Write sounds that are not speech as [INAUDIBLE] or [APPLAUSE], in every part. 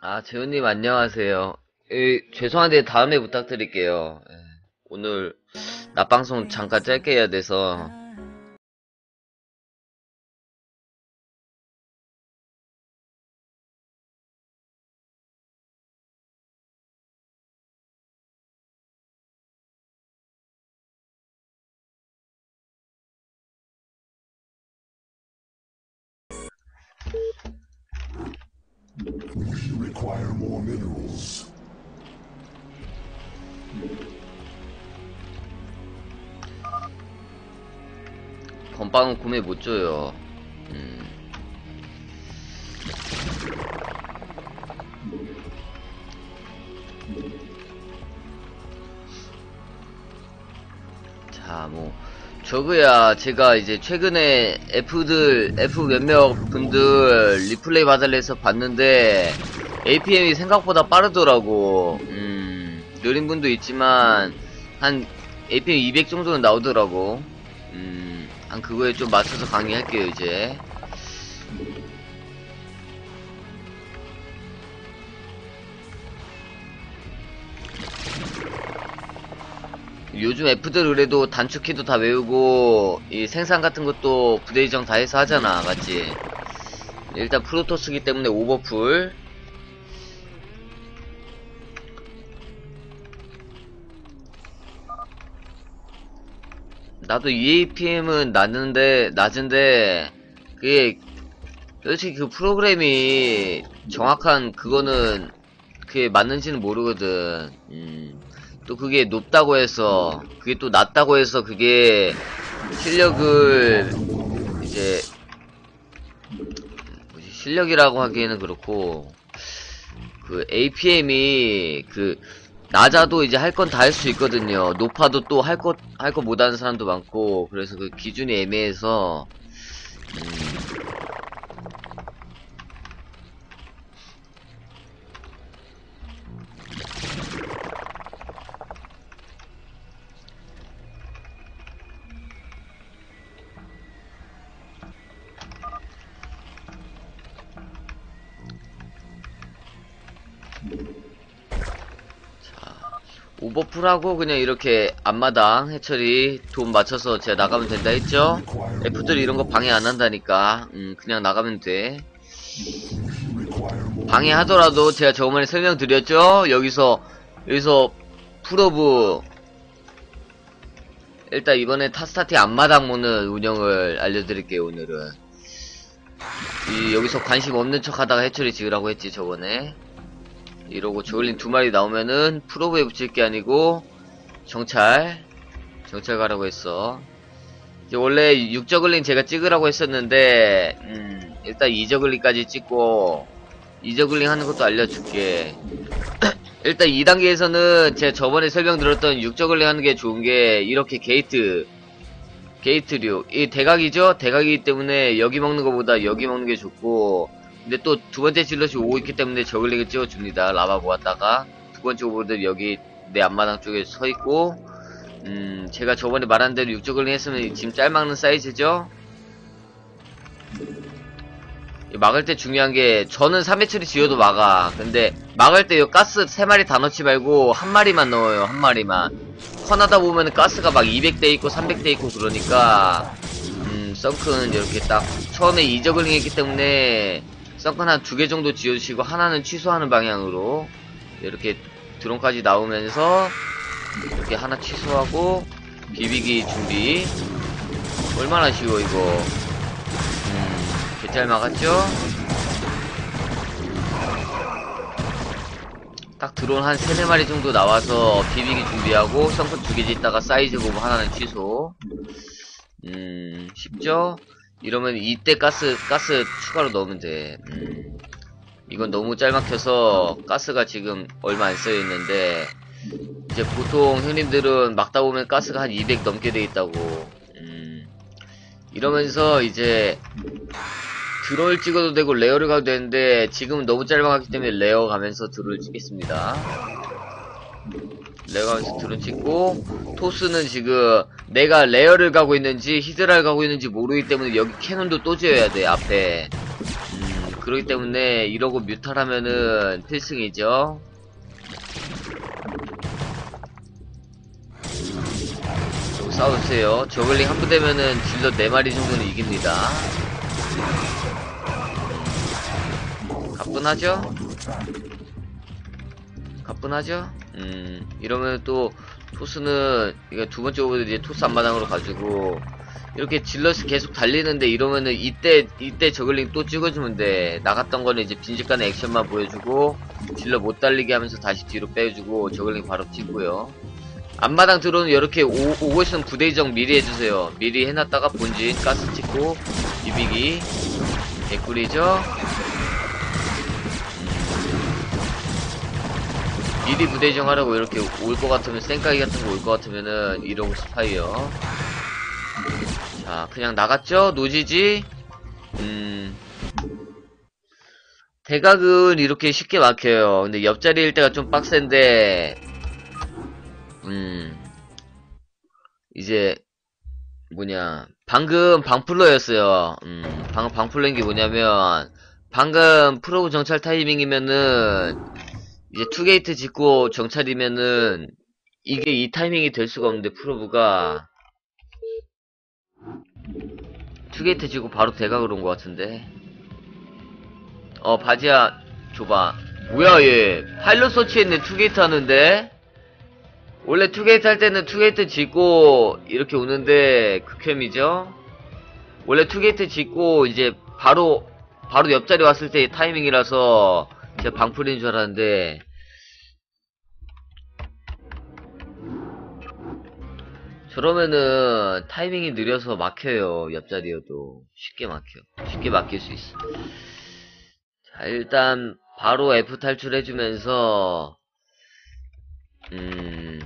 아, 재훈님 안녕하세요. 에, 죄송한데 다음에 부탁드릴게요. 예, 오늘 낮방송 잠깐 짧게 해야 돼서 구매 못 줘요. 음. 자, 뭐 저거야 제가 이제 최근에 F들 F 몇몇 분들 리플레이 받을래 해서 봤는데 APM이 생각보다 빠르더라고. 음, 느린 분도 있지만 한 APM 200 정도는 나오더라고. 음, 한 그거에 좀 맞춰서 강의할게요, 이제. 요즘 F들 의뢰도 단축키도 다 외우고, 이 생산 같은 것도 부대 지정 다 해서 하잖아, 맞지? 일단 프로토스기 때문에 오버풀. 나도 EAPM은 낮은데, 낮은데, 그게, 솔직히 그 프로그램이 정확한 그거는, 그게 맞는지는 모르거든. 음. 또 그게 높다고 해서, 그게 또 낮다고 해서 그게 실력을, 이제, 뭐지, 실력이라고 하기에는 그렇고, 그 APM이 그, 낮아도 이제 할 건 다 할 수 있거든요. 높아도 또 할 것, 할 거 못하는 사람도 많고, 그래서 그 기준이 애매해서, 음, 하고 그냥 이렇게 앞마당 해처리 돈 맞춰서 제가 나가면 된다 했죠? F들 이런 거 방해 안 한다니까, 음, 그냥 나가면 돼. 방해하더라도 제가 저번에 설명드렸죠? 여기서 여기서 프로브 일단 이번에 타스타티 앞마당 모는 운영을 알려드릴게요 오늘은 이 여기서 관심 없는 척 하다가 해처리 지으라고 했지 저번에 이러고 zergling 두 마리 나오면은 probe에 붙일 게 아니고 정찰 정찰 가라고 했어. 원래 6zergling 제가 찍으라고 했었는데 음, 일단 2zergling까지 찍고 2zergling 하는 것도 알려줄게. [CLEARS THROAT] 일단 2단계에서는 제가 저번에 설명드렸던 6zergling 하는 게 좋은 게 이렇게 gate gate류. 이 대각이죠? 대각이기 때문에 여기 먹는 것보다 여기 먹는 게 좋고 근데 또 두 번째 질럿이 오고 있기 때문에 저글링을 찍어줍니다. 라바 모았다가. 두 번째 오버들 여기 내 앞마당 쪽에 서 있고 음 제가 저번에 말한 대로 6저글링 했으면 지금 짤 막는 사이즈죠? 이 막을 때 중요한 게 저는 3회 처리 지어도 막아. 근데 막을 때 이 가스 3마리 다 넣지 말고 한 마리만 넣어요 한 마리만. 턴하다 보면 가스가 막 200대 있고 300대 있고 그러니까 음 썬크는 이렇게 딱 처음에 이저글링 했기 때문에 썬크는 한두 개 정도 지어주시고 하나는 취소하는 방향으로 이렇게 드론까지 나오면서 이렇게 하나 취소하고 비비기 준비 얼마나 쉬워 이거 음 개짤 막았죠? 딱 드론 한 세네 마리 정도 나와서 비비기 준비하고 성큰 두개 짓다가 사이즈 보고 하나는 취소 음 쉽죠? 이러면 이때 가스 가스 추가로 넣으면 돼 음. 이건 너무 짤막혀서 가스가 지금 얼마 안 써있는데 이제 보통 형님들은 막다 보면 가스가 한 200 넘게 돼 있다고 음. 이러면서 이제 드론을 찍어도 되고 lair를 가도 되는데 지금은 너무 짤막하기 때문에 lair 가면서 드론을 찍겠습니다 lair 가면서 드론 찍고 toss는 지금 내가 lair를 가고 있는지 hydra를 가고 있는지 모르기 때문에 여기 cannon도 또 지어야 돼 앞에 음, 그렇기 때문에 이러고 뮤탈하면은 필승이죠. 좀 싸우세요. zergling 한 부대면은 zealot 4마리 정도는 이깁니다. 가뿐하죠? 가뿐하죠? 음, 이러면 또, 토스는, 이거 두 번째 오버도 이제 토스 앞마당으로 가지고, 이렇게 질러스 계속 달리는데 이러면은 이때, 이때 저글링 또 찍어주면 돼. 나갔던 거는 이제 빈집간의 액션만 보여주고, 질러 못 달리게 하면서 다시 뒤로 빼주고, 저글링 바로 찍고요. 앞마당 들어오는 이렇게 오, 오고 있으면 부대 이정 미리 해주세요. 미리 해놨다가 본진, 가스 찍고, 비비기, 개꿀이죠? 미리 부대 정하라고 이렇게 올 것 같으면 쌩까기 같은 거 올 것 같으면은 이러고 spire. 자 그냥 나갔죠? no GG? 음. 대각은 이렇게 쉽게 막혀요. 근데 옆자리일 때가 좀 빡센데 음. 이제 뭐냐. 방금 방플러였어요. 음 방금 방플러인 게 뭐냐면 방금 프로브 정찰 타이밍이면은 이제 투게이트 짓고 정찰이면은 이게 이 타이밍이 될 수가 없는데 프로브가 투게이트 짓고 바로 대각으로 온 것 같은데. 어 바지야 줘봐. 뭐야 얘. 파일럿 서치했네 투게이트 하는데. 원래 two gate 할 때는 two gate 짓고 이렇게 오는데 극혐이죠. 원래 two gate 짓고 이제 바로 바로 옆자리 왔을 때 타이밍이라서 제가 방플인 줄 알았는데. 저러면은 타이밍이 느려서 막혀요 옆자리여도. 쉽게 막혀. 쉽게 막힐 수 있어. 자 일단 바로 F 탈출해주면서 음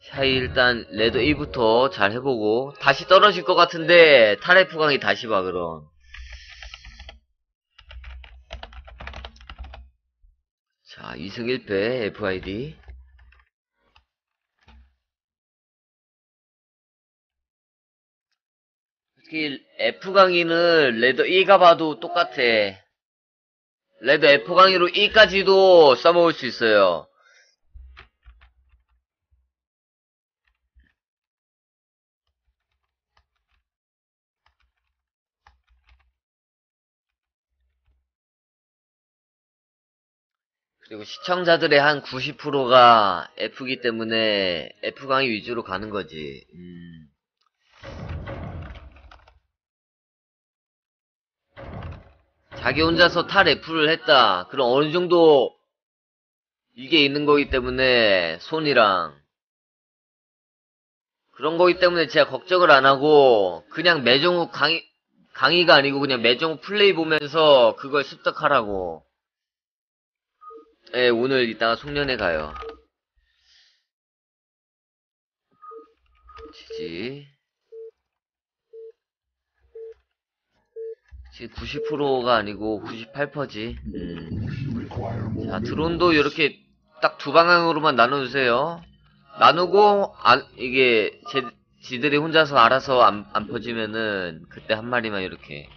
샤이 일단 레드 A부터 잘 해보고 다시 떨어질 것 같은데 탈F 강이 다시 봐 그럼 자, 2승 1패 FID. 솔직히 F 강의는 레더 E가 봐도 똑같아. 레더 F 강의로 E까지도 써먹을 수 있어요. 그리고 시청자들의 한 90%가 F기 때문에 F 강의 위주로 가는 거지. 음. 자기 혼자서 탈 F를 했다. 그럼 어느 정도 이게 있는 거기 때문에 손이랑 그런 거기 때문에 제가 걱정을 안 하고 그냥 매정욱 강의 강의가 아니고 그냥 매정욱 플레이 보면서 그걸 습득하라고. 예, 오늘 이따가 송년회 가요. 지지. 지금 90%가 아니고 98%지. 음. 자, 드론도 이렇게 딱 두 방향으로만 나눠주세요. 나누고, 안, 이게, 제, 지들이 혼자서 알아서 안, 안 퍼지면은, 그때 한 마리만 이렇게.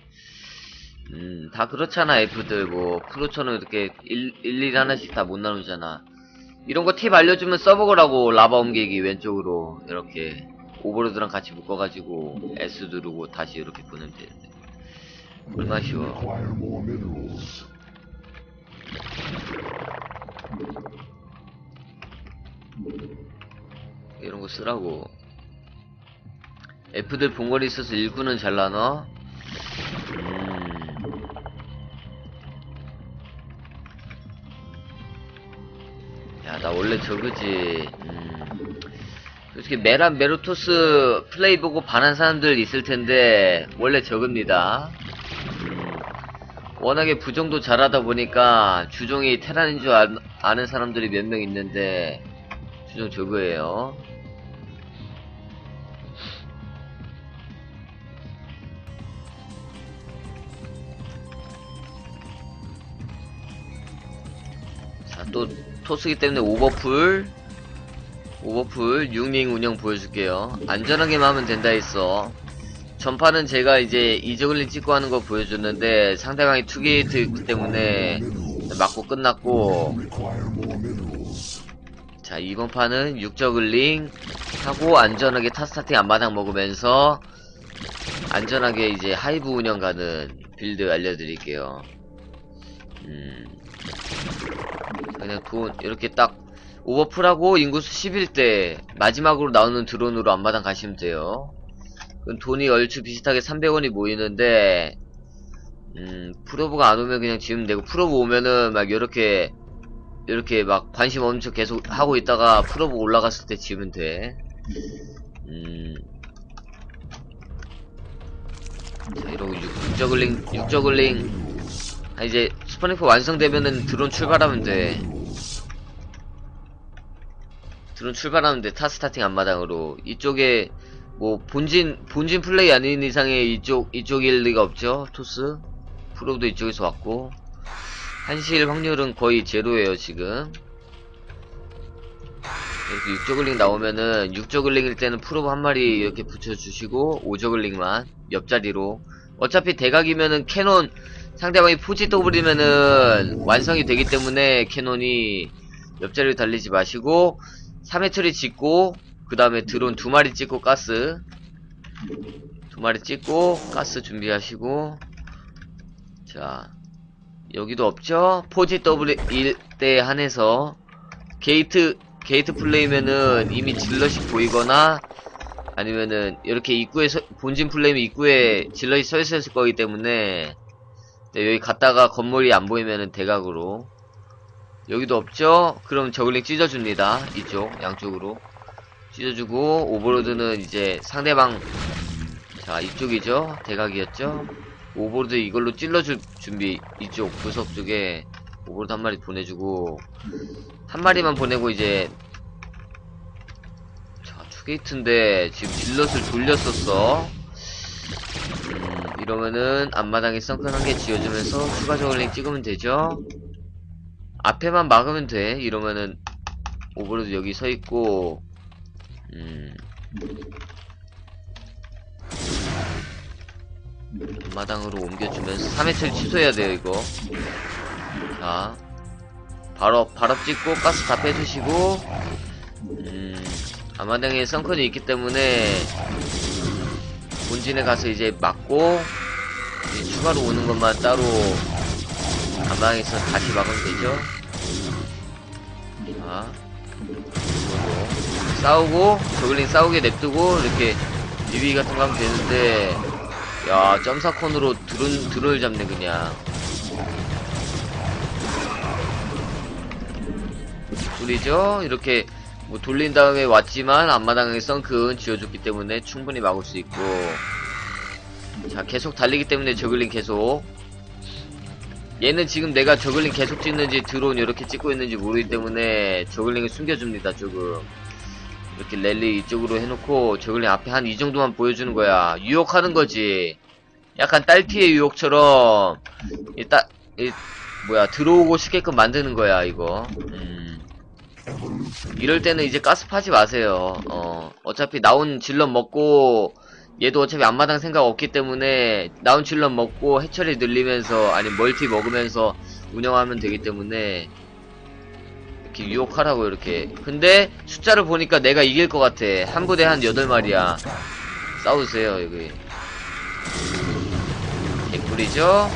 음, 다 그렇잖아, F들, 뭐. 프로처럼 이렇게 일, 일일이 하나씩 다 못 나누잖아. 이런 거 팁 알려주면 써먹으라고, 라바 옮기기 왼쪽으로. 이렇게. 오버로드랑 같이 묶어가지고, S 누르고 다시 이렇게 보내면 되는데. 얼마나 쉬워. more minerals. 이런 거 쓰라고. F들 봉거리 있어서 일구는 잘 나눠? 원래 저그지. 음. 솔직히 메란 메로토스 플레이 보고 반한 사람들 있을 텐데, 원래 저그입니다. 음. 워낙에 부정도 잘하다 보니까 주종이 테란인 줄 아, 아는 사람들이 몇 명 있는데, 주종 저그예요. 자, 또 toss기 때문에 overpool overpool 6ling 운영 보여줄게요. 안전하게만 하면 된다 했어. 전판은 제가 이제 이zergling 찍고 하는 거 보여줬는데 상대방이 two gate 있기 때문에 막고 끝났고. 자 이번 판은 육zergling 하고 안전하게 타starting 앞마당 먹으면서 안전하게 이제 hive 운영 가는 build 알려드릴게요 음 그냥 돈 이렇게 딱 오버풀하고 인구수 11대 마지막으로 나오는 드론으로 앞마당 가시면 돼요 그럼 돈이 얼추 비슷하게 300원이 모이는데 음 프로브가 안 오면 그냥 지으면 되고 프로브 오면은 막 이렇게 이렇게 막 관심 엄청 계속 하고 있다가 프로브 올라갔을 때 지으면 돼. 음. 자, 이러고 육, 육zergling, 육zergling. 아, 이제 spawning pool 완성되면은 드론 출발하면 돼. 드론 출발하면 돼. 타starting 앞마당으로. 이쪽에, 뭐, 본진, 본진 플레이 아닌 이상의 이쪽, 이쪽일 리가 없죠. toss. probe도 이쪽에서 왔고. 한실 확률은 거의 제로예요 지금 이렇게 육zergling 나오면은 육zergling일 때는 probe 한 마리 이렇게 붙여주시고 오zergling만 옆자리로 어차피 대각이면은 cannon 상대방이 forge double이면은 완성이 되기 때문에 cannon이 옆자리로 달리지 마시고 3hatchery 짓고 그 다음에 드론 두 마리 찍고 가스 두 마리 찍고 가스 준비하시고 자 여기도 없죠? forge double일 때 한해서 gate gate 플레이면은 이미 zealot이 보이거나 아니면은 이렇게 입구에 서, 본진 플레이면 입구에 zealot이 서 있었을 거기 때문에 네, 여기 갔다가 건물이 안 보이면은 대각으로. 여기도 없죠? 그럼 zergling 찢어줍니다. 이쪽 양쪽으로. 찢어주고 overlord는 이제 상대방 자 이쪽이죠? 대각이었죠? overlord 이걸로 찔러줄 준비 이쪽 구석 쪽에 overlord 한 마리 보내주고 한 마리만 보내고 이제 자 two gate인데 지금 zealot을 돌렸었어. 음 이러면은 앞마당에 sunken 한 개 지어주면서 추가 zergling 찍으면 되죠? 앞에만 막으면 돼. 이러면은 overlord 여기 서있고 음. 앞마당으로 옮겨주면서 3 hatchery 취소해야 돼요 이거. 자 바로 바로 찍고 가스 다 빼주시고 음. 앞마당에 썬컨이 있기 때문에 본진에 가서 이제 막고 이제 추가로 오는 것만 따로 앞마당에서 다시 막으면 되죠 자 이걸로 싸우고 저글링 싸우게 냅두고 이렇게 리비 같은 거 하면 되는데 야, 점사콘으로 드론, 드론을 잡네, 그냥. 둘이죠? 이렇게, 뭐, 돌린 다음에 왔지만, 앞마당에 썬큰 지어줬기 때문에 충분히 막을 수 있고. 자, 계속 달리기 때문에 저글링 계속. 얘는 지금 내가 저글링 계속 찍는지 드론 이렇게 찍고 있는지 모르기 때문에 저글링을 숨겨줍니다, 조금. 이렇게 랠리 이쪽으로 해놓고 저글링 앞에 한 이 정도만 보여주는 거야. 유혹하는 거지. 약간 딸피의 유혹처럼 이 따, 이, 뭐야 들어오고 싶게끔 만드는 거야 이거. 음. 이럴 때는 이제 가스 파지 마세요. 어 어차피 나온 질럿 먹고 얘도 어차피 앞마당 생각 없기 때문에 나온 질럿 먹고 해처리 늘리면서 아니 멀티 먹으면서 운영하면 되기 때문에 이렇게 유혹하라고 이렇게. 근데 숫자를 보니까 내가 이길 것 같아. 한 부대 한 8마리야. 싸우세요 여기. 개꿀이죠?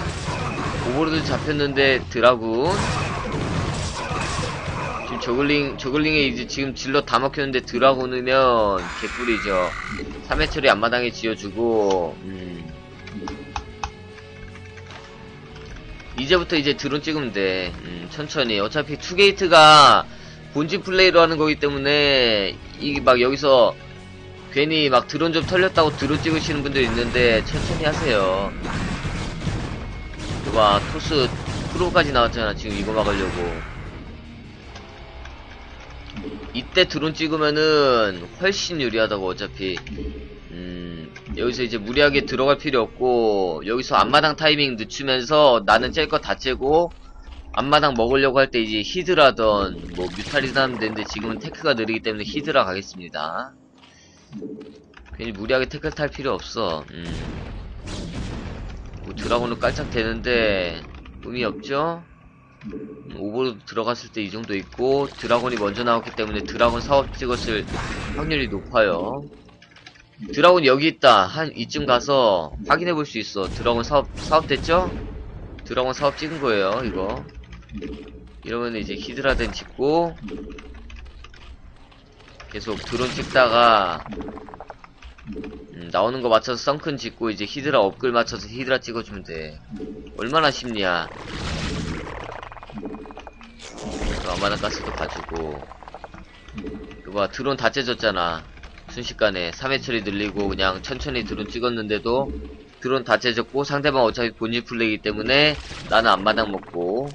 overlord 잡혔는데 dragoon zergling zergling에 이제 지금 zealot 다 먹혔는데 dragoon이면 개꿀이죠 3 hatchery 앞마당에 지어주고 음. 이제부터 이제 드론 찍으면 돼. 음, 천천히. 어차피 two gate가 본진 플레이로 하는 거기 때문에 이게 막 여기서 괜히 막 드론 좀 털렸다고 드론 찍으시는 분들 있는데 천천히 하세요. 와 토스 probe까지 나왔잖아. 지금 이거 막으려고. 이때 드론 찍으면은 훨씬 유리하다고 어차피. 음, 여기서 이제 무리하게 들어갈 필요 없고, 여기서 앞마당 타이밍 늦추면서 나는 쨀 거 다 째고, 앞마당 먹으려고 할 때 이제 히드라던, 뭐, mutal이든 하면 되는데 지금은 tech가 느리기 때문에 히드라 가겠습니다. 괜히 무리하게 tech를 탈 필요 없어. 음. 뭐 dragoon으로 깔짝대는데 의미 없죠? 음, overlord 들어갔을 때 이 정도 있고 dragoon이 먼저 나왔기 때문에 dragoon 사업 찍었을 확률이 높아요. 드라곤 여기 있다. 한 이쯤 가서 확인해 볼 수 있어. 드라곤 사업 사업 됐죠? 드라곤 사업 찍은 거예요. 이거. 이러면 이제 히드라덴 찍고 계속 드론 찍다가 음, 나오는 거 맞춰서 썬큰 짓고 이제 히드라 업글 맞춰서 히드라 찍어주면 돼. 얼마나 쉽냐. 앞마당 가스도 가지고. 이거 봐, 드론 다 째졌잖아. 순식간에 3 hatchery 늘리고 그냥 천천히 드론 찍었는데도 드론 다 째졌고 상대방 어차피 본진 플레이기 때문에 나는 앞마당 먹고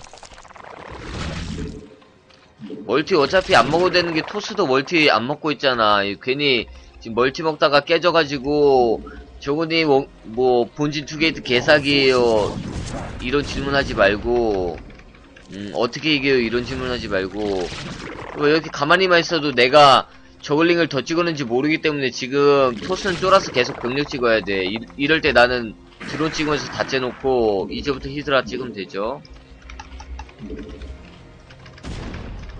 멀티 어차피 안 먹어도 되는 게 토스도 멀티 안 먹고 있잖아. 이 괜히 지금 멀티 먹다가 깨져가지고 저거니 뭐, 뭐 본진 two gate 개사기예요. 이런 질문하지 말고 음, 어떻게 이겨요? 이런 질문하지 말고 왜 이렇게 가만히만 있어도 내가 저글링을 더 찍었는지 모르기 때문에 지금 토스는 쫄아서 계속 병력 찍어야 돼. 이, 이럴 때 나는 드론 찍으면서 다 째놓고 이제부터 히드라 찍으면 되죠.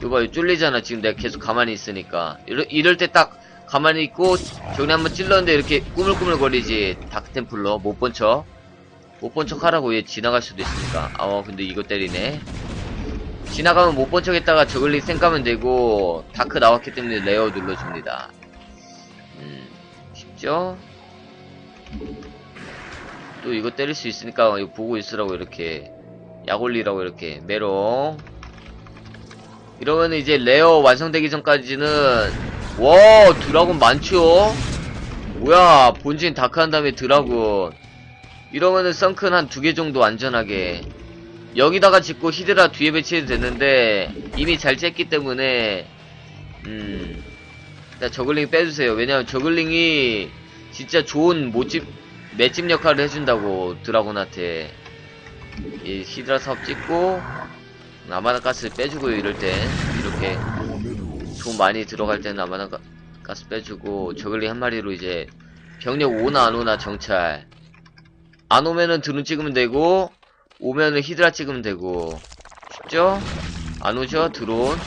이거 봐요. 쫄리잖아. 지금 내가 계속 가만히 있으니까. 이럴, 이럴 때 딱 가만히 있고 저기 한번 찔렀는데 이렇게 꾸물꾸물 거리지. 다크템플러. 못 본 척. 못 본 척 하라고 얘 지나갈 수도 있으니까. 아 근데 이거 때리네 지나가면 못 본 척 했다가 zergling 쌩까면 되고 dark 나왔기 때문에 lair 눌러줍니다 음 쉽죠? 또 이거 때릴 수 있으니까 이거 보고 있으라고 이렇게 약 올리라고 이렇게 메롱 이러면 이제 lair 완성되기 전까지는 와 dragoon 많죠? 뭐야 본진 dark 한 다음에 dragoon 이러면은 sunken 한 두 개 정도 안전하게 여기다가 짓고 히드라 뒤에 배치해도 되는데 이미 잘 쨌기 때문에 음 일단 zergling 빼주세요 왜냐면 zergling이 진짜 좋은 모집 맷집 역할을 해준다고 dragoon한테 이 히드라 사업 찍고 앞마당 가스 빼주고요 이럴 땐 이렇게. 돈 많이 들어갈 때는 앞마당 가- 가스 빼주고 zergling 한 마리로 이제 병력 오나 안 오나 정찰 안 오면은 드론 찍으면 되고 오면은 히드라 찍으면 되고. 쉽죠? 안 오죠? 드론.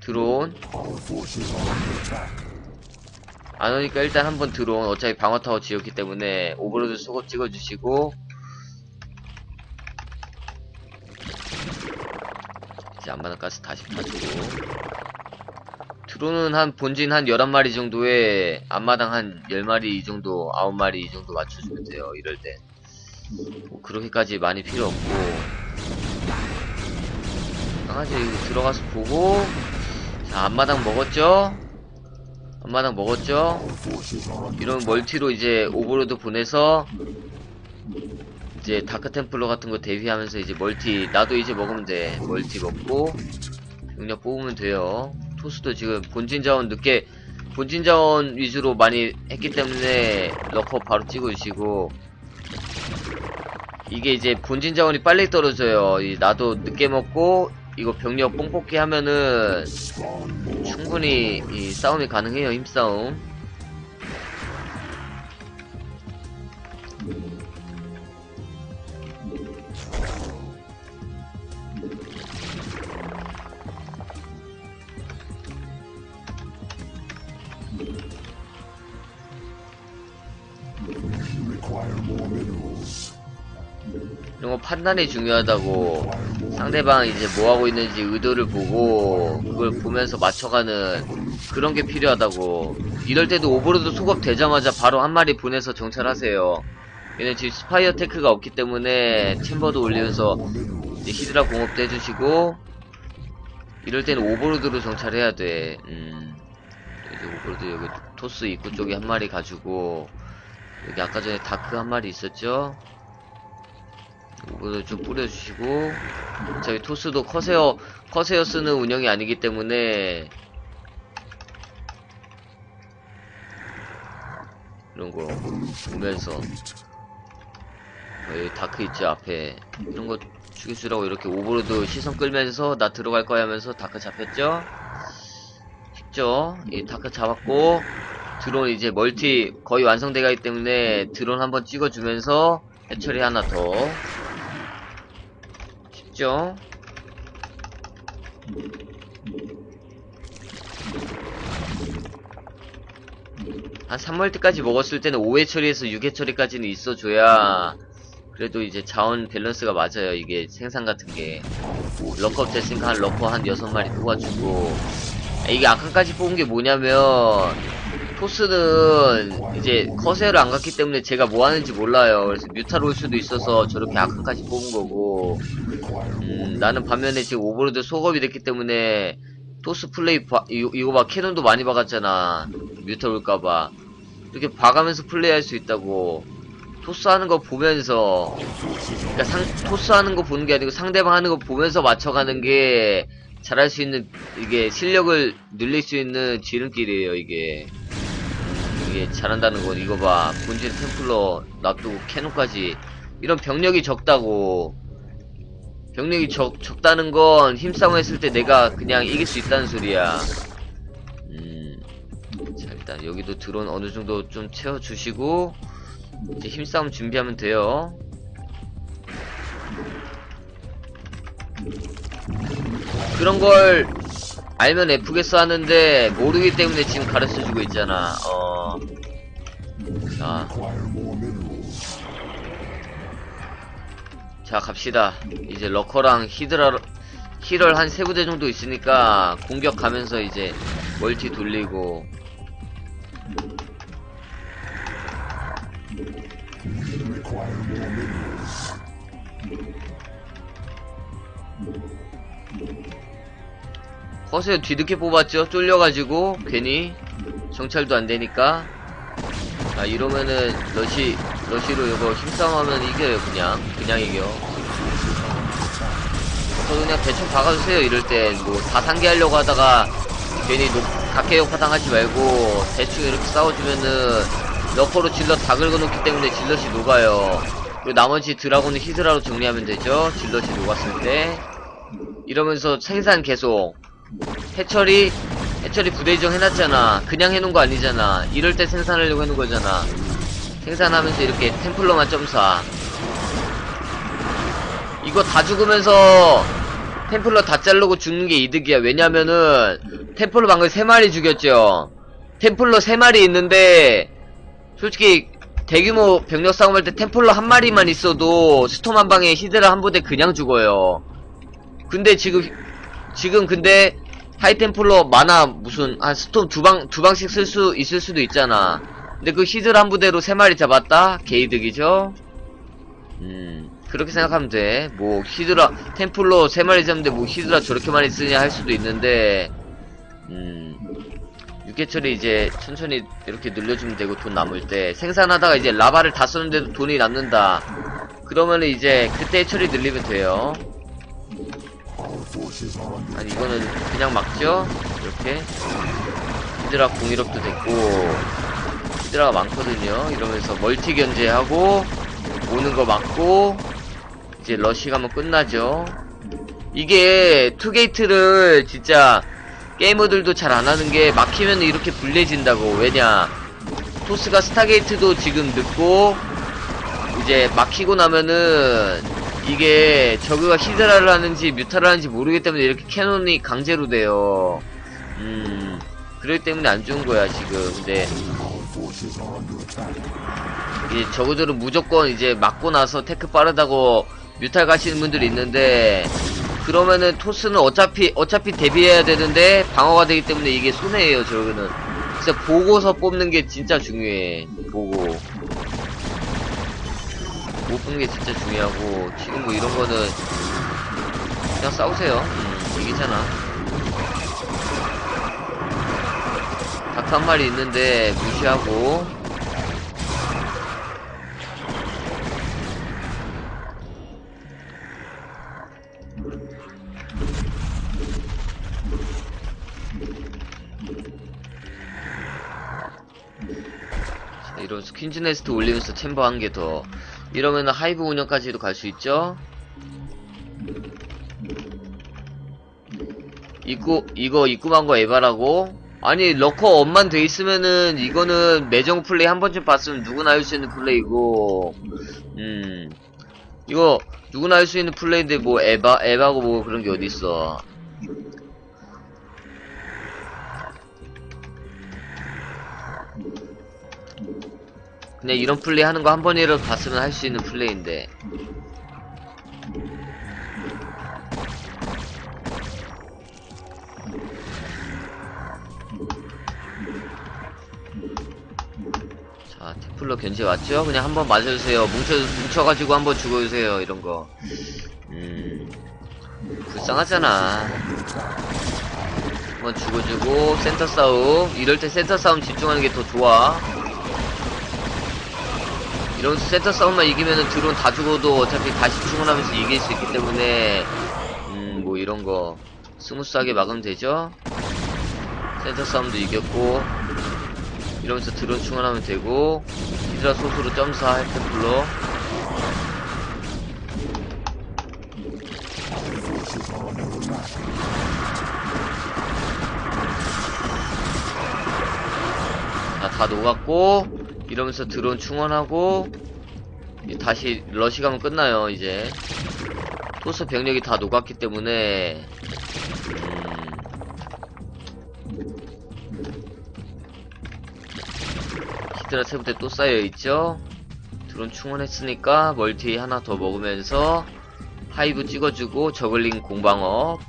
드론. 안 오니까 일단 한번 드론. 어차피 방어타워 지었기 때문에 overlord 속업 찍어주시고. 이제 앞마당 가스 다시 파주고. 드론은 한 본진 한 11마리 정도에 앞마당 한 10마리 이 정도 9마리 이 정도 맞춰주면 돼요. 이럴 땐 뭐 그렇게까지 많이 필요 없고. 강아지 들어가서 보고. 자 앞마당 먹었죠? 앞마당 먹었죠? 이런 멀티로 이제 overlord 보내서 이제 dark templar 같은 거 대비하면서 이제 멀티 나도 이제 먹으면 돼. 멀티 먹고 병력 뽑으면 돼요. 토스도 지금 본진 자원 늦게 본진 자원 위주로 많이 했기 때문에 lurker 바로 찍어주시고 이게 이제 본진 자원이 빨리 떨어져요 이 나도 늦게 먹고 이거 병력 뽕 뽑기 하면은. 충분히 이 싸움이 가능해요 힘싸움 이런 거 판단이 중요하다고. 상대방 이제 뭐 하고 있는지 의도를 보고 그걸 보면서 맞춰가는 그런 게 필요하다고 이럴 때도 overlord 속업 되자마자 바로 한 마리 보내서 정찰하세요 얘는 지금 spire tech가 없기 때문에 chamber도 올리면서. 이제 히드라 공업도 해주시고 이럴 때는 overlord로 정찰해야 돼 음. 이제 overlord 여기 토스 입구 쪽에 한 마리 가지고 여기 아까 전에 dark 한 마리 있었죠? overlord 좀 뿌려주시고. 저기 토스도 corsair corsair 쓰는 운영이 아니기 때문에. 이런 거 보면서. 어, 여기 dark 있죠 앞에. 이런 거 죽여주라고 이렇게 overlord 시선 끌면서 나 들어갈 거야 하면서 dark 잡혔죠? 쉽죠? 이 dark 잡았고 드론 이제 멀티 거의 완성돼 가기 때문에 드론 한번 찍어주면서 hatchery 하나 더. 쉽죠? 한 3멀티까지 먹었을 때는 5 hatchery에서 6 hatchery까지는 있어줘야 그래도 이제 자원 밸런스가 맞아요 이게 생산 같은 게. lurker 됐으니까 한 lurker 한 6마리 뽑아주고. 아, 이게 아칸까지 뽑은 게 뭐냐면 토스는 이제 커세를 안 갔기 때문에 제가 뭐 하는지 몰라요. 그래서 뮤탈 올 수도 있어서 저렇게 아칸까지 뽑은 거고. 음, 나는 반면에 지금 overlord 속업이 됐기 때문에 토스 플레이 봐- 이거, 이거 봐 캐논도 많이 박았잖아. 뮤탈 올까봐. 이렇게 봐가면서 플레이할 수 있다고. 토스 하는 거 보면서. 그러니까 상, 토스 하는 거 보는 게 아니고 상대방 하는 거 보면서 맞춰가는 게 잘할 수 있는 이게 실력을 늘릴 수 있는 지름길이에요 이게 이게 잘한다는 건 이거 봐. 본진 템플러 놔두고 캐논까지. 이런 병력이 적다고. 병력이 적, 적다는 건 힘싸움 했을 때 내가 그냥 이길 수 있다는 소리야. 음, 자 일단 여기도 드론 어느 정도 좀 채워주시고 이제 힘싸움 준비하면 돼요. 그런 걸 알면 F겠어 하는데 모르기 때문에 지금 가르쳐주고 있잖아. 어. Minerals. 자 갑시다 이제 러커랑 히드라 힐을 한 세 부대 정도 있으니까 공격 가면서 이제 멀티 돌리고. 허세 뒤늦게 뽑았죠 쫄려가지고 괜히 정찰도 안 되니까 자 이러면은 러시 러시로 이거 힘싸움하면 이겨요 그냥. 그냥 이겨. 저 그냥 대충 박아주세요 이럴 땐뭐다 상기하려고 하다가 괜히 높, 각계역 파당하지 말고 대충 이렇게 싸워주면은 러커로 질럿 다 긁어놓기 때문에 질럿이 녹아요. 그리고 나머지 드라곤은 히드라로 정리하면 되죠 질럿이 녹았을 때. 이러면서 생산 계속. 해철이 해철이 부대 이정 해놨잖아. 그냥 해놓은 거 아니잖아. 이럴 때 생산하려고 해놓은 거잖아. 생산하면서 이렇게 템플러만 점사. 이거 다 죽으면서 템플러 다 자르고 죽는 게 이득이야. 왜냐면은 템플러 방금 3마리 죽였죠. 템플러 3마리 있는데 솔직히 대규모 병력 싸움할 때 템플러 한 마리만 있어도 스톰 한 방에 히드라 한 부대 그냥 죽어요. 근데 지금 지금 근데 하이템플러 만화 무슨 한 스톰 두 방 두 방씩 쓸 수 있을 수도 있잖아. 근데 그 히드라 한 부대로 세 마리 잡았다 게이득이죠. 음 그렇게 생각하면 돼. 뭐 히드라 템플러 세 마리 잡는데 뭐 히드라 저렇게 많이 쓰냐 할 수도 있는데 음 육개철이 이제 천천히 이렇게 늘려주면 되고 돈 남을 때 생산하다가 이제 라바를 다 쓰는데도 돈이 남는다. 그러면은 이제 그때 해처리 늘리면 돼요. 아니 이거는 그냥 막죠? 이렇게. 히드라 공일업도 됐고 히드라가 많거든요. 이러면서 멀티 견제하고 오는 거 막고 이제 러시 가면 끝나죠. 이게 two gate를 진짜 게이머들도 잘 안하는 게 막히면 이렇게 불리해진다고. 왜냐? 토스가 Stargate도 지금 늦고 이제 막히고 나면은 이게 저그가 히드라를 하는지 뮤탈을 하는지 모르기 때문에 이렇게 캐논이 강제로 돼요. 음, 그렇기 때문에 안 좋은 거야, 지금. 근데. 이제 저그들은 무조건 이제 맞고 나서 테크 빠르다고 뮤탈 가시는 분들이 있는데, 그러면은 토스는 어차피, 어차피 대비해야 되는데, 방어가 되기 때문에 이게 손해예요, 저그는. 진짜 보고서 뽑는 게 진짜 중요해. 보고. 못 뽑는 게 진짜 중요하고, 지금 뭐 이런 거는, 그냥 싸우세요. 음, 이기잖아. 닭 한 마리 있는데, 무시하고, 자, 이러면서 Queen's Nest 올리면서 chamber 한개 더. 이러면 hive 운영까지도 갈 수 있죠? 입구, 이거 입구만 거 에바라고? 아니 lurker 업만 돼 있으면은 이거는 매정 플레이 한 번쯤 봤으면 누구나 할 수 있는 플레이고 음 이거 누구나 할 수 있는 플레이인데 뭐 에바 에바고 뭐 그런 게 어딨어 그냥 이런 플레이 하는 거 한 번이라도 봤으면 할 수 있는 플레이인데 자, 테플러 견제 왔죠? 그냥 한번 맞아주세요. 뭉쳐, 뭉쳐가지고 한번 죽어주세요. 이런 거. 음. 불쌍하잖아. 한번 죽어주고, 센터 싸움. 이럴 때 센터 싸움 집중하는 게 더 좋아. 이런 센터 싸움만 이기면은 드론 다 죽어도 어차피 다시 충원하면서 이길 수 있기 때문에, 음, 뭐 이런 거. smooth하게 막으면 되죠? 센터 싸움도 이겼고, 이러면서 드론 충원하면 되고 히드라 소수로 점사 헬테플러 자, 다 녹았고 이러면서 드론 충원하고 다시 러시 가면 끝나요 이제. 토스 병력이 다 녹았기 때문에. 음, 히드라 세부대 또 쌓여있죠? 드론 충원했으니까 멀티 하나 더 먹으면서 hive 찍어주고 zergling 공방업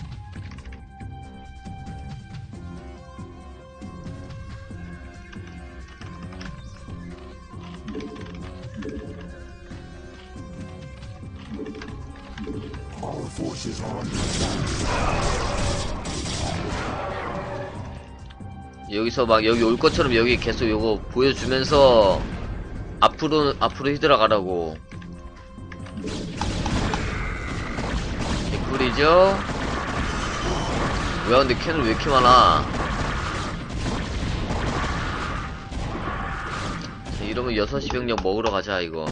여기서 막 여기 올 것처럼 여기 계속 요거 보여주면서 앞으로 앞으로 히드라 가라고. 개꿀이죠? 뭐야 근데 캔을 왜 이렇게 많아? 자, 이러면 6시 병력 먹으러 가자 이거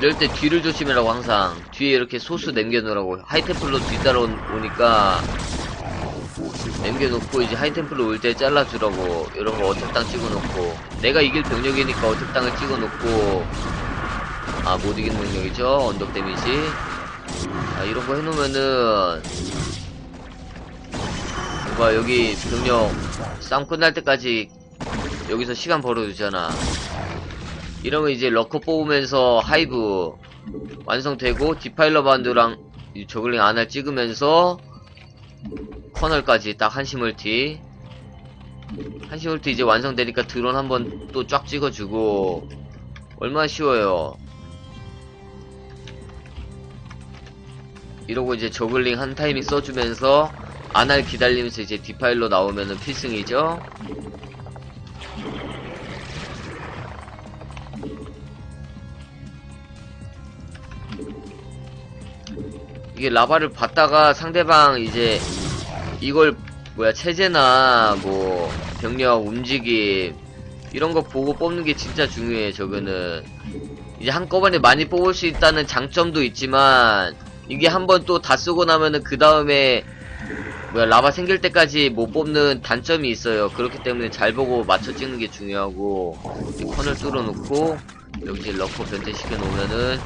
이럴 때 뒤를 조심해라고 항상. 뒤에 이렇게 소수 남겨놓으라고. 하이템플로 뒤따라 오니까 남겨놓고 이제 하이템플로 올 때 잘라주라고 이런 거 어택당 찍어놓고. 내가 이길 병력이니까 어택당을 찍어놓고. 아 못 이기는 병력이죠? 언덕 데미지. 아 이런 거 해놓으면은 뭔가 여기 병력 싸움 끝날 때까지 여기서 시간 벌어두잖아 이러면 이제 러커 뽑으면서 하이브 완성되고 디파일러 반드랑 이 저글링 안을 찍으면서 커널까지 딱 한시멀티 한시멀티 이제 완성되니까 드론 한번 또 쫙 찍어주고 얼마나 쉬워요. 이러고 이제 저글링 한 타이밍 써주면서 안할 기다리면서 이제 디파일러 나오면은 필승이죠 이게 라바를 받다가 상대방 이제 이걸 뭐야 체제나 뭐 병력 움직임 이런 거 보고 뽑는 게 진짜 중요해 저거는. 이제 한꺼번에 많이 뽑을 수 있다는 장점도 있지만 이게 한번 또 다 쓰고 나면은 그 다음에 뭐야 larva 생길 때까지 못 뽑는 단점이 있어요. 그렇기 때문에 잘 보고 맞춰 찍는 게 중요하고. 이 컨을 뚫어 놓고 여기 이제 lurker 변태시켜 놓으면은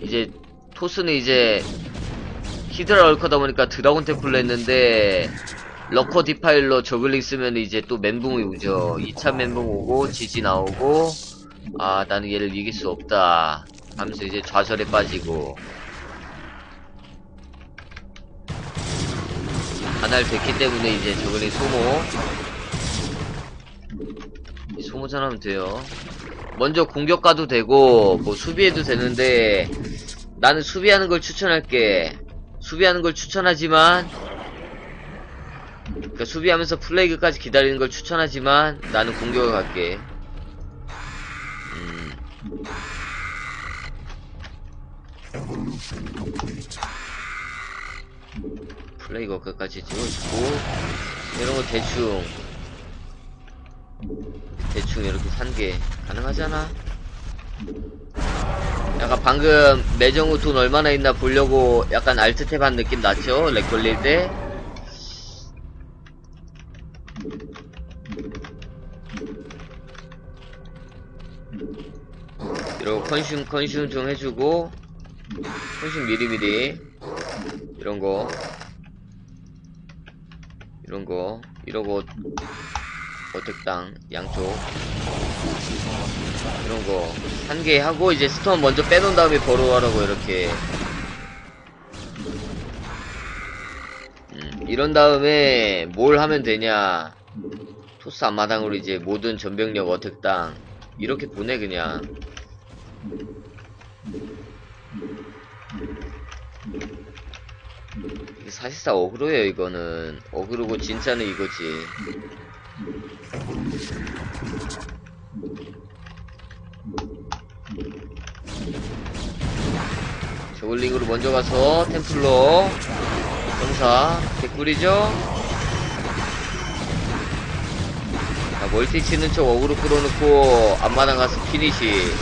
이제 토스는 이제 히드라 lurker다 보니까 dragoon templar로 했는데 lurker defiler zergling 쓰면 이제 또 멘붕이 오죠. 2차 멘붕 오고 GG 나오고 아 나는 얘를 이길 수 없다. 하면서 이제 좌절에 빠지고 하나를 됐기 때문에 이제 저글링 소모. 이 소모전 하면 돼요. 먼저 공격 가도 되고 뭐 수비해도 되는데 나는 수비하는 걸 추천할게. 수비하는 걸 추천하지만, 그러니까 수비하면서 플레이그까지 기다리는 걸 추천하지만, 나는 공격을 갈게. 음. 플레이그 끝까지 찍어주고, 이런 거 대충, 대충 이렇게 산 게 가능하잖아? 약간 방금 매정우 돈 얼마나 있나 보려고 약간 알트탭 한 느낌 났죠? 렉 걸릴 때? 이러고 컨슘 컨슘 좀 해주고 컨슘 미리미리 이런거 이런거 이러고 어택당 양쪽 이런 거. 한 개 하고 이제 스톤 먼저 빼놓은 다음에 버로하라고 이렇게. 음, 이런 다음에 뭘 하면 되냐. 토스 앞마당으로 이제 모든 전병력 어택당 이렇게 보내 그냥. 사실상 어그로예요 이거는. 어그로고 진짜는 이거지 저글링으로 먼저 가서 템플러 점사 개꿀이죠. 자 멀티 치는 척 어그로 끌어놓고 앞마당 가서 피니시.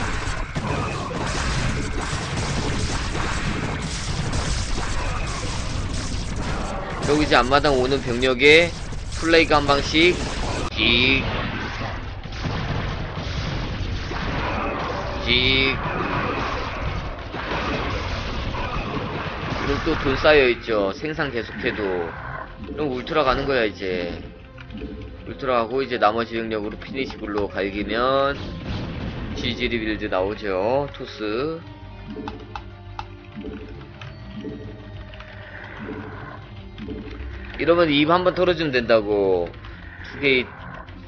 그리고 이제 앞마당 오는 병력에 plague 한 방씩. 직, 직. 그리고 또 돈 쌓여있죠. 생산 계속해도. 그럼 울트라 가는 거야, 이제. 울트라 가고, 이제 나머지 병력으로 finish blow로 갈기면, 지지리 build 나오죠. 토스. 이러면 입 한번 털어주면 된다고. two gate,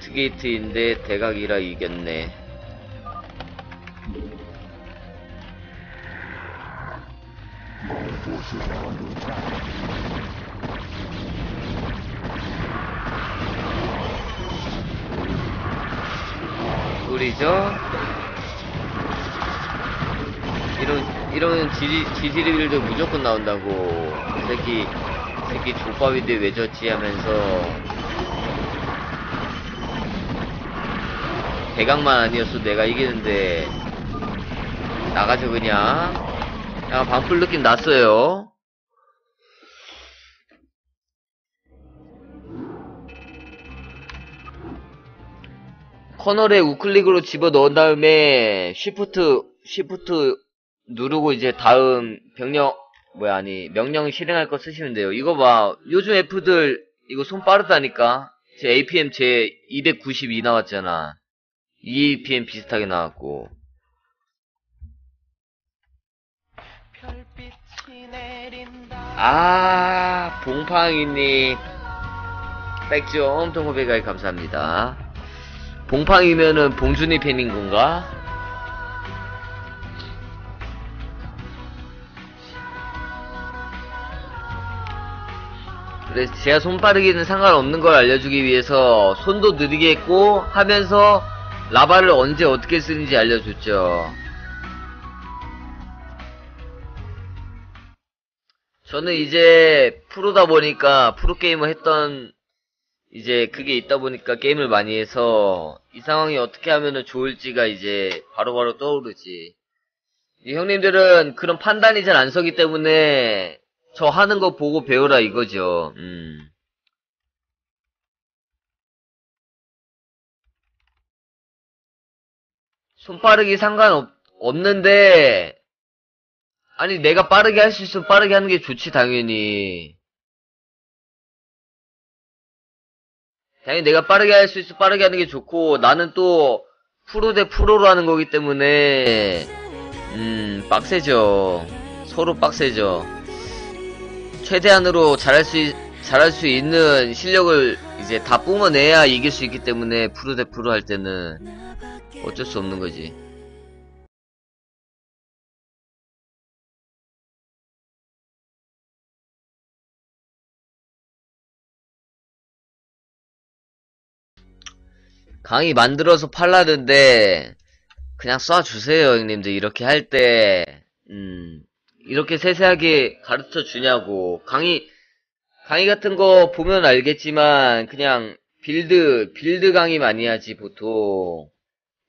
two gate인데 대각이라 이겼네. 꿀이죠? 이런, 이런 지지, 지지리 build 무조건 나온다고. 이 새끼, 이 새끼 좆밥인데 왜 졌지 하면서. 대각만 아니었어도 내가 이기는데. 나가죠 그냥. 약간 반풀 느낌 났어요. 커널에 우클릭으로 집어 넣은 다음에 쉬프트 쉬프트 누르고 이제 다음 병력 뭐야 아니 명령 실행할 거 쓰시면 돼요. 이거 봐 요즘 F들 이거 손 빠르다니까. 제 APM 제 292 나왔잖아. EAPM 비슷하게 나왔고. 아 봉팡이님 백지 엄청 호배가이 감사합니다. 봉팡이면은 봉준이 팬인 건가? 그래서 제가 손 빠르기는 상관없는 걸 알려주기 위해서 손도 느리게 했고 하면서 라바를 언제 어떻게 쓰는지 알려줬죠. 저는 이제 프로다 보니까 프로게이머 했던 이제 그게 있다 보니까 게임을 많이 해서 이 상황이 어떻게 하면은 좋을지가 이제 바로바로 떠오르지. 이 형님들은 그런 판단이 잘 안 서기 때문에 저 하는 거 보고 배우라 이거죠. 음. 손 빠르기 상관없, 없는데, 아니, 내가 빠르게 할 수 있으면 빠르게 하는 게 좋지, 당연히. 당연히 내가 빠르게 할 수 있으면 빠르게 하는 게 좋고, 나는 또, 프로 대 프로로 하는 거기 때문에, 음, 빡세죠. 서로 빡세죠. 최대한으로 잘할 수, 있- 잘할 수 있는 실력을 이제 다 뿜어내야 이길 수 있기 때문에, 프로 대 프로 할 때는 어쩔 수 없는 거지. 강의 만들어서 팔라는데 그냥 쏴주세요 형님들. 이렇게 할때 음, 이렇게 세세하게 가르쳐 주냐고. 강의 강의 같은 거 보면 알겠지만 그냥 build build 강의 많이 하지 보통.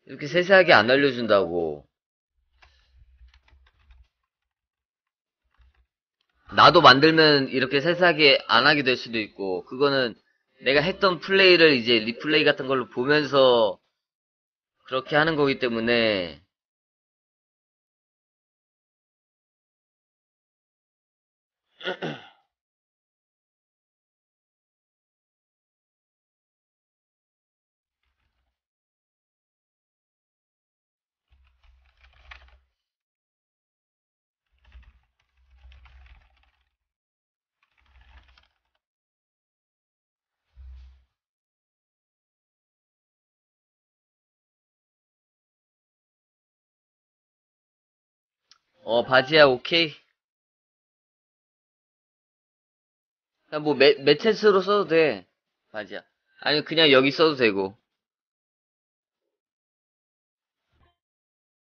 이렇게 세세하게 안 알려준다고. 나도 만들면 이렇게 세세하게 안 하게 될 수도 있고 그거는 내가 했던 플레이를 이제 리플레이 같은 걸로 보면서 그렇게 하는 거기 때문에, 어, 바지야, 오케이. 그냥 뭐, 매, 매체스로 써도 돼. 바지야. 아니, 그냥 여기 써도 되고.